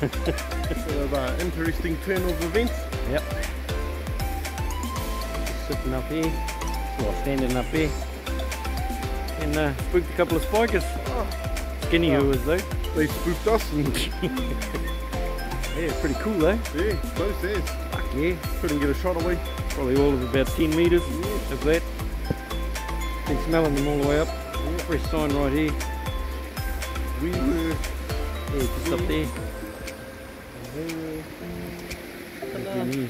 Bit of uh, interesting turn of events. yep. Just sitting up here, or standing up here, and uh, spooked a couple of spikers. Skinny Oh. though. They spooked us and Yeah, pretty cool though. yeah, close as. Fuck yeah. Couldn't get a shot away. Probably all of about 10 metres of that. Been smelling them all the way up. Fresh sign right here. We were Yeah, just up there. Down here.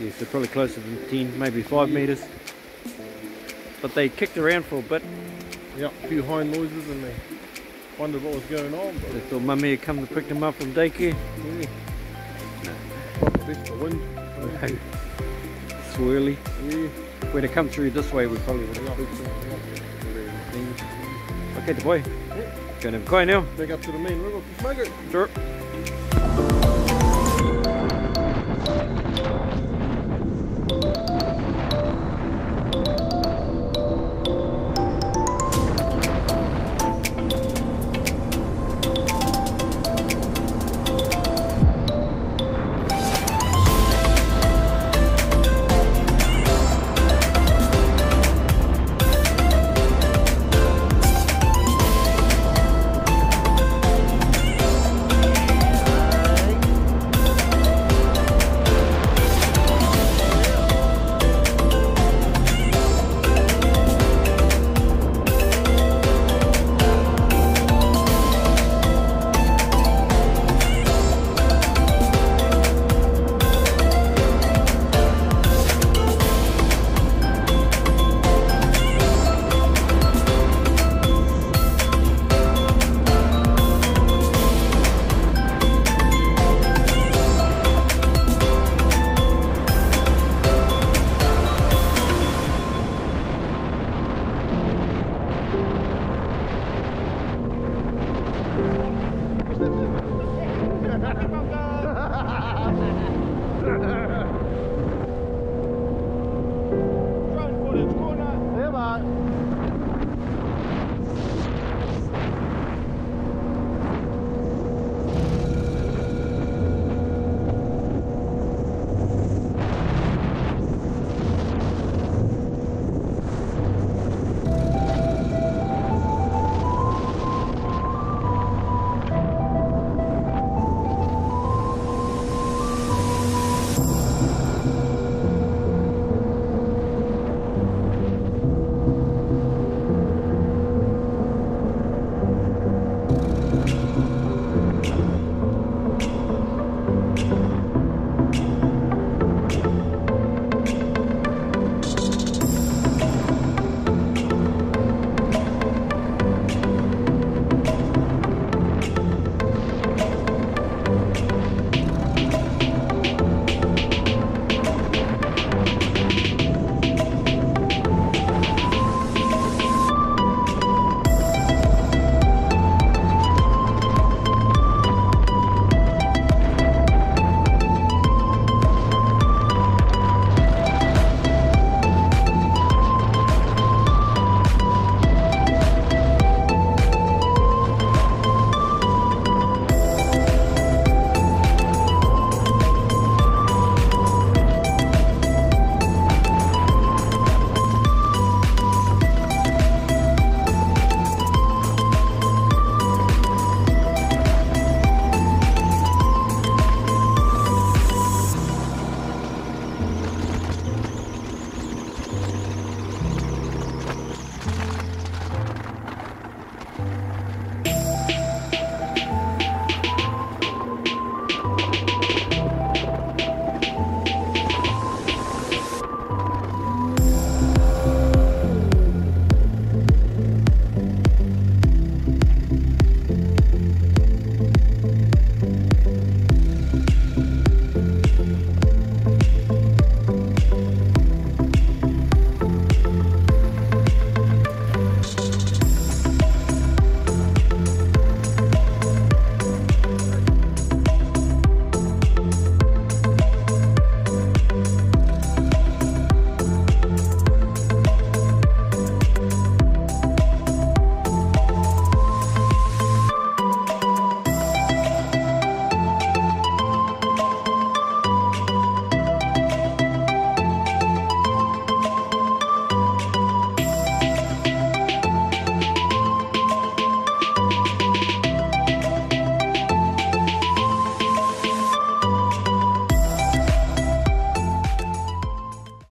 Yeah, so probably closer than 10, maybe 5 metres. But they kicked around for a bit. yeah, a few high noises and they wondered what was going on. But They thought mummy had come to pick them up from daycare. yeah. Probably the wind. Swirly. Yeah. We'd have come through this way, we probably would have them. Okay, the boy. Yeah. Going to have a now. Back up to the main river to smoke it. Sure.